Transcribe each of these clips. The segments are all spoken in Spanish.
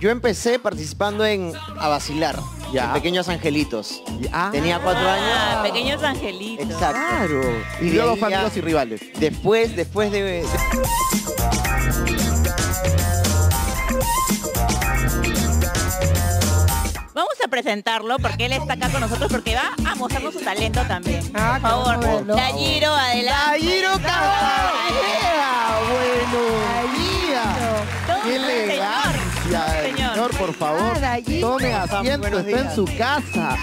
yo empecé participando en A Vacilar, Ya. en Pequeños Angelitos. Ah, Tenía cuatro años. Ah, pequeños angelitos. Exacto. Claro. Y Y luego amigos y rivales. Después, después de... de- Vamos a presentarlo porque él está acá con nosotros porque va a mostrarnos su talento también. Ah, Por favor. Dayiro, adelante. ¡Dayiro Caballera! Bueno. Todo ¡Qué elegancia! Señor. Por favor, Ah, tome asiento, está en su casa.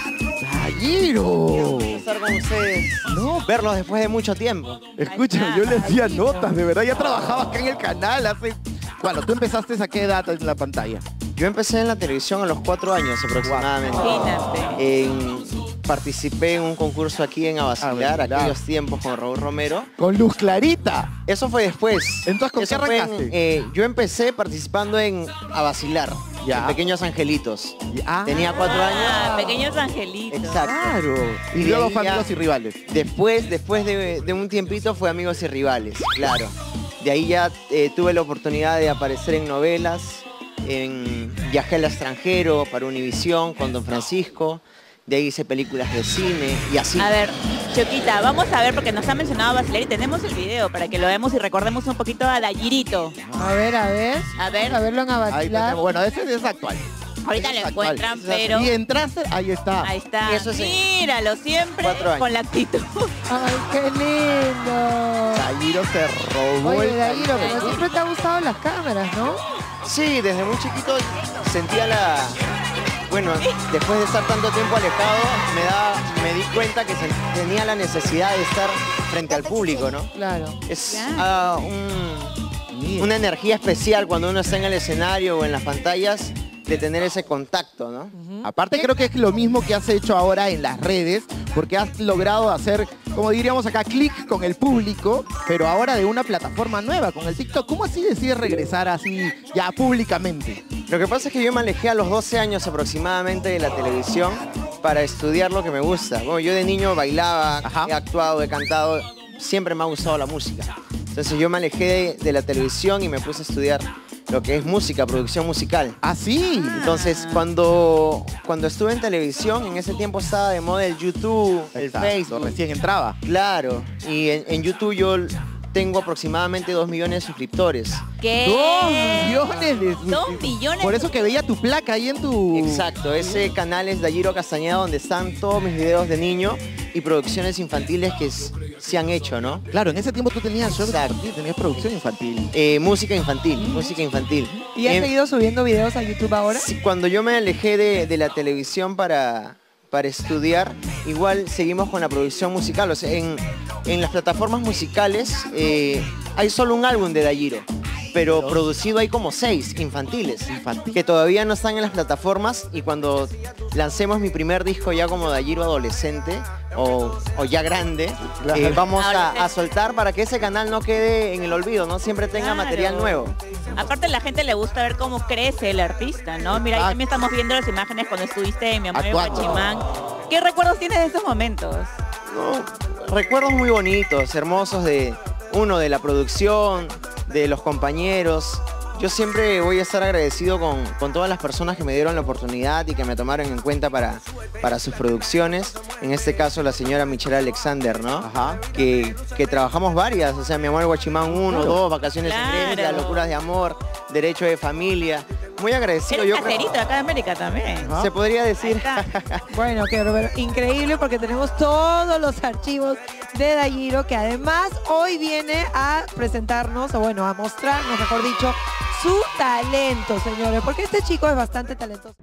¡Dayiro! estar con ustedes. No, Verlos después de mucho tiempo. escucha, yo le hacía notas, de verdad, ya trabajaba acá en el canal hace... Bueno, tú empezaste a qué edad en la pantalla. Yo empecé en la televisión a los cuatro años aproximadamente. Imagínate. En- participé en un concurso aquí en Avacilar, Avacilar. aquellos tiempos con Raúl Romero. Con Luz Clarita. Eso fue después. Entonces, ¿con Eso qué fue en- arrancaste? eh, yo empecé participando en A Vacilar, Ya. en Pequeños Angelitos. Ah, Tenía cuatro Ah, años. pequeños angelitos. Exacto. Claro. Y, Y luego fue amigos y rivales. Después, después de, de un tiempito fue Amigos y Rivales, claro. De ahí ya eh, tuve la oportunidad de aparecer en novelas, en viajé al extranjero para Univisión con Don Francisco, de ahí hice películas de cine y así. A ver, Choquita, vamos a ver porque nos ha mencionado Basilar y tenemos el video para que lo veamos y recordemos un poquito a Dayirito. A ver, a ver. A ver, A verlo en Abatilar. tenemos. Bueno, ese es actual. ahorita lo encuentran, pero Y entraste, ahí está. ahí está. Eso sí. Míralo, siempre con la actitud. Ay, qué lindo. Dayiro se robó Oye, el Dayiro, pero siempre te han gustado las cámaras, ¿no? Sí, desde muy chiquito sentía la... Bueno, después de estar tanto tiempo alejado, me, da, me di cuenta que se- tenía la necesidad de estar frente al público, ¿no? Claro. Es ah, un, una energía especial cuando uno está en el escenario o en las pantallas de tener ese contacto, ¿no? Aparte creo que es lo mismo que has hecho ahora en las redes, porque has logrado hacer, como diríamos acá, clic con el público, pero ahora de una plataforma nueva, con el TikTok. ¿Cómo así decides regresar así ya públicamente? Lo que pasa es que yo me alejé a los 12 años aproximadamente de la televisión para estudiar lo que me gusta. Bueno, yo de niño bailaba, Ajá. he actuado, he cantado, siempre me ha gustado la música. Entonces yo me alejé de, de la televisión y me puse a estudiar lo que es música, producción musical. ¿Ah, sí? Entonces, cuando, cuando estuve en televisión, en ese tiempo estaba de moda el YouTube, el Exacto, Facebook. Recién entraba. Claro, y en, en YouTube yo tengo aproximadamente 2 millones de suscriptores. ¿Qué? Dos millones de Dos millones. Por eso que veía tu placa ahí en tu... Exacto, ese canal es Dayiro Castañeda donde están todos mis videos de niño y producciones infantiles que se han hecho, ¿no? Claro, en ese tiempo tú tenías show Exacto. infantil, tenías producción infantil. Eh, música infantil, música infantil. ¿Y has Eh, seguido subiendo videos a YouTube ahora? cuando yo me alejé de, de la televisión para, para estudiar, igual seguimos con la producción musical. O sea, en, las plataformas musicales eh, hay solo un álbum de Dayiro, pero producido hay como seis infantiles. Infantil. que todavía no están en las plataformas y cuando lancemos mi primer disco ya como Dayiro adolescente o, o ya grande, Claro. eh, vamos a, soltar para que ese canal no quede en el olvido, no siempre tenga Claro. material nuevo. Aparte a la gente le gusta ver cómo crece el artista, ¿no? Mira, ahí Ah. también estamos viendo las imágenes cuando estuviste en Mi Amor. Guachimán. ¿Qué recuerdos tienes de esos momentos? No, recuerdos muy bonitos, hermosos de uno, de la producción, de los compañeros. Yo siempre voy a estar agradecido con, con todas las personas que me dieron la oportunidad y que me tomaron en cuenta para, para sus producciones. En este caso, la señora Michelle Alexander, ¿no? Ajá. Que, que trabajamos varias, o sea, Mi Amor Guachimán 1, Claro. 2, Vacaciones Claro. Secretas, Locuras de Amor, Derecho de Familia. Muy agradecido. Eres Yo creo- caserito acá de América también. Se podría decir. Bueno, que pero increíble porque tenemos todos los archivos de Dayiro que además hoy viene a presentarnos, o bueno, a mostrarnos, mejor dicho, su talento, señores, porque este chico es bastante talentoso.